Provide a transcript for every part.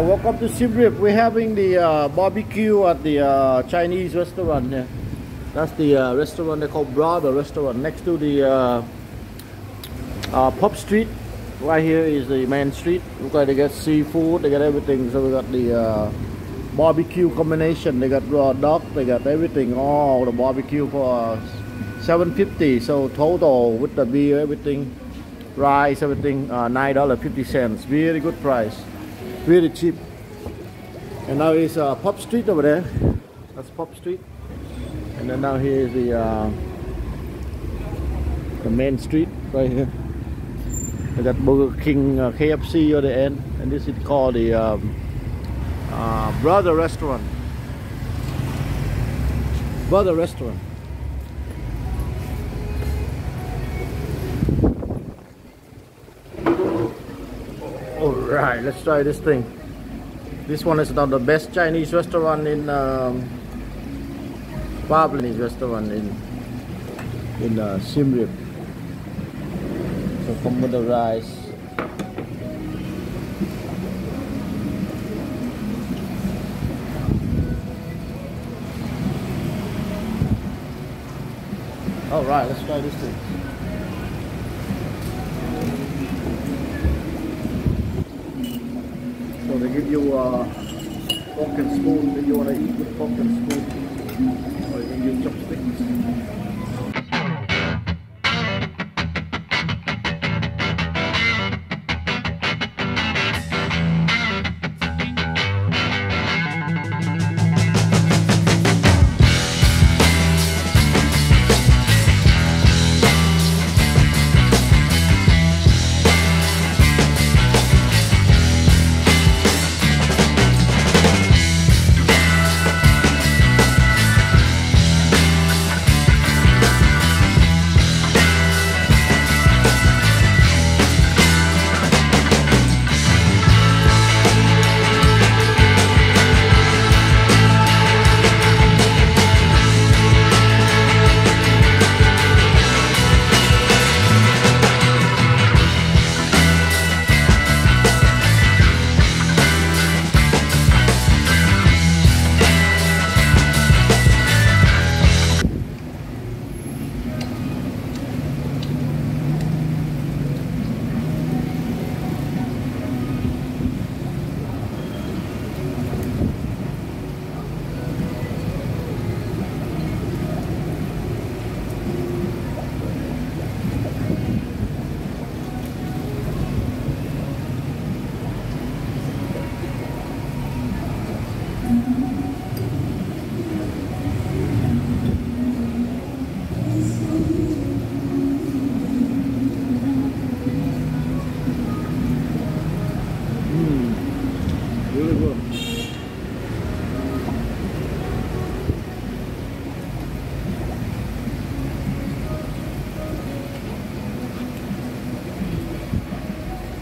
Welcome to Siem. We're having the uh, barbecue at the uh, Chinese restaurant here. That's the uh, restaurant they call Brother Restaurant next to the uh, uh, Pub Street. Right here is the main street. Look like they got seafood, they got everything. So we got the uh, barbecue combination. They got raw duck, they got everything. All the barbecue for 750. So total with the beer, everything, rice, everything, nine dollar fifty cents. Very good price, very cheap. And now is uh, Pub Street over there. That's Pub Street. And then now here is the uh, the main street right here. I got Burger King, uh, KFC at the end, and this is called the um, uh, Brother Restaurant. Brother Restaurant. Alright, let's try this thing. This one is not the best Chinese restaurant in um, Chinese restaurant in in uh, Siem Reap. So the rice. Alright, let's try this thing. They give you a fork and spoon if you want to eat with fork and spoon.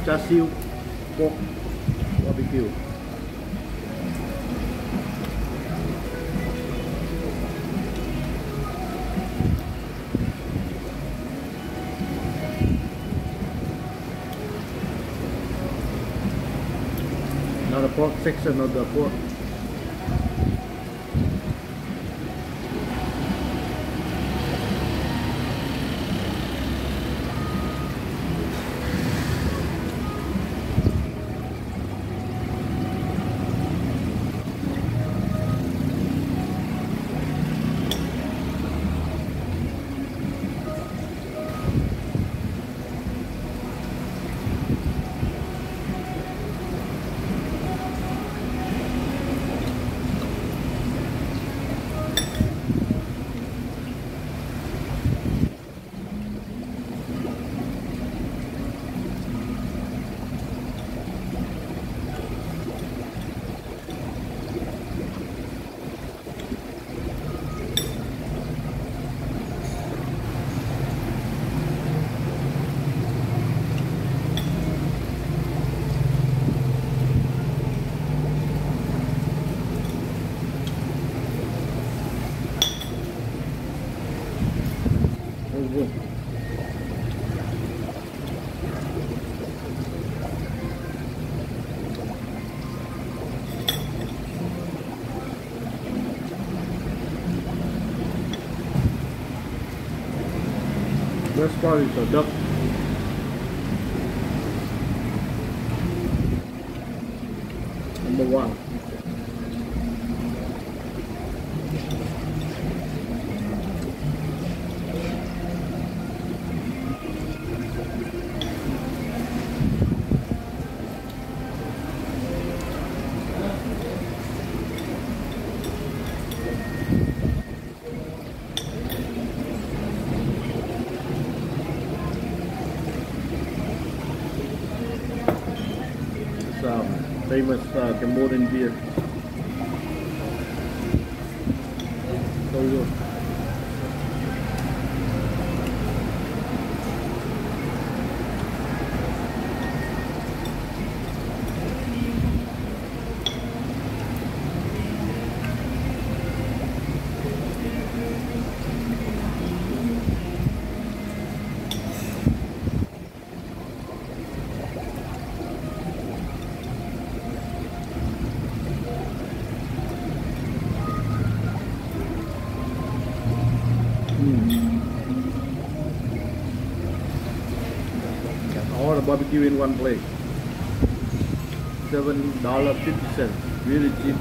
Char siu pork barbecue. Now the pork section of the pork. Part is the duck. Number one. Famous uh, Cambodian beer. So good. Barbecue in one place. Seven dollar fifty cents. Really cheap.